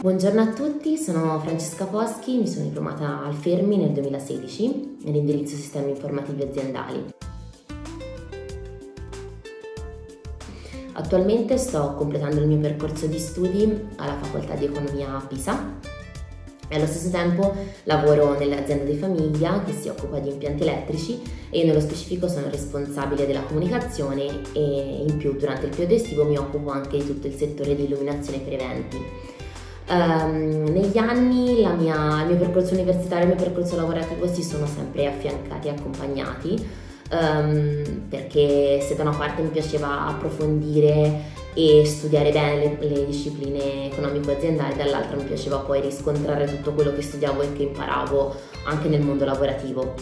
Buongiorno a tutti, sono Francesca Poschi, mi sono diplomata al Fermi nel 2016 nell'indirizzo sistemi informativi aziendali. Attualmente sto completando il mio percorso di studi alla facoltà di economia a Pisa e allo stesso tempo lavoro nell'azienda di famiglia che si occupa di impianti elettrici e nello specifico sono responsabile della comunicazione e in più durante il periodo estivo mi occupo anche di tutto il settore di illuminazione per eventi. Um, negli anni mia, il mio percorso universitario e il mio percorso lavorativo si sono sempre affiancati e accompagnati um, perché se da una parte mi piaceva approfondire e studiare bene le, le discipline economico-aziendali, dall'altra mi piaceva poi riscontrare tutto quello che studiavo e che imparavo anche nel mondo lavorativo.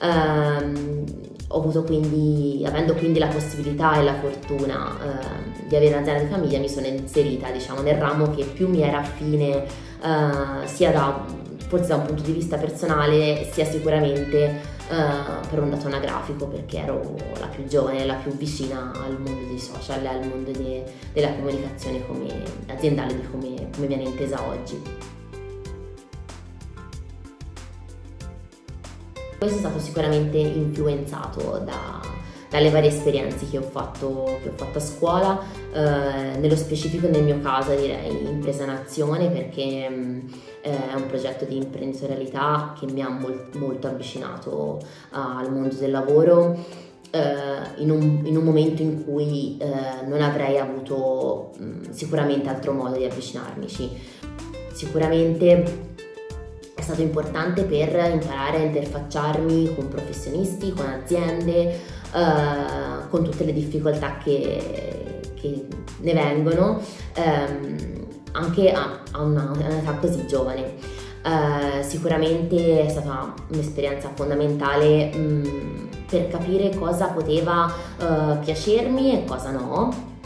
Um, ho avuto quindi, avendo quindi la possibilità e la fortuna uh, di avere un'azienda di famiglia, mi sono inserita diciamo, nel ramo che più mi era affine uh, sia da, forse da un punto di vista personale, sia sicuramente uh, per un dato anagrafico perché ero la più giovane, la più vicina al mondo dei social e al mondo de, della comunicazione come, aziendale di come, come viene intesa oggi. Questo è stato sicuramente influenzato da, dalle varie esperienze che ho fatto, che ho fatto a scuola, eh, nello specifico nel mio caso direi impresa in azione perché mh, mm, è un progetto di imprenditorialità che mi ha molt, molto avvicinato al mondo del lavoro. Uh, in, un, in, un, momento in cui uh, non avrei avuto um, sicuramente altro modo di avvicinarmici. Sicuramente stato importante per imparare a interfacciarmi con professionisti, con aziende, uh, con tutte le difficoltà che, che ne vengono, um, anche a, a, una, a, un'età così giovane. Uh, sicuramente è stata un'esperienza fondamentale um, per capire cosa poteva uh, piacermi e cosa no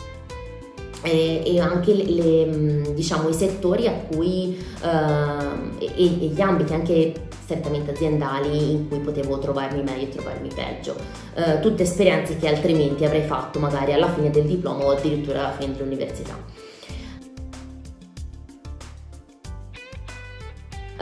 e, e anche le, le, diciamo, i settori a cui uh, e, e, gli ambiti anche strettamente aziendali in cui potevo trovarmi meglio e trovarmi peggio. Uh, tutte esperienze che altrimenti avrei fatto magari alla fine del diploma o addirittura alla fine dell'università.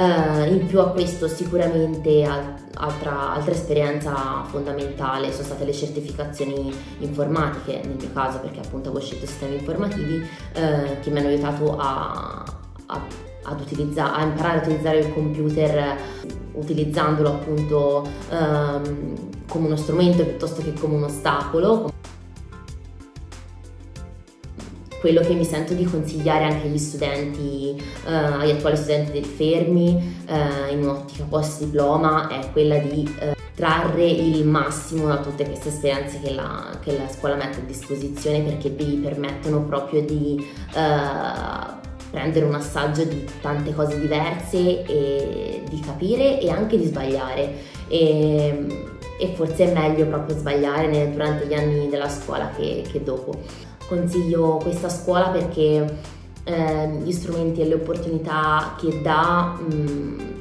Uh, in più a questo sicuramente altra, altra, esperienza fondamentale sono state le certificazioni informatiche, nel mio caso perché appunto avevo scelto sistemi informativi uh, che mi hanno aiutato a, a, utilizza- a imparare a utilizzare il computer utilizzandolo appunto um, come uno strumento piuttosto che come un ostacolo. Quello che mi sento di consigliare anche agli studenti, eh, agli attuali studenti del Fermi eh, in un'ottica post diploma è quella di eh, trarre il massimo da tutte queste esperienze che la, che la, scuola mette a disposizione perché vi permettono proprio di eh, prendere un assaggio di tante cose diverse e di capire e anche di sbagliare. E, e forse è meglio proprio sbagliare durante gli anni della scuola che, che dopo consiglio questa scuola perché eh, gli strumenti e le opportunità che dà mh,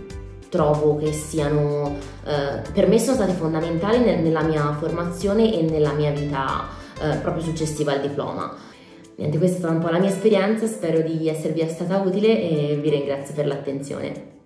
trovo che siano, eh, per me sono state fondamentali nel, nella mia formazione e nella mia vita eh, proprio successiva al diploma. Niente, questa è stata un po' la mia esperienza, spero di esservi stata utile e vi ringrazio per l'attenzione.